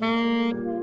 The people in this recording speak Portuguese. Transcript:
Música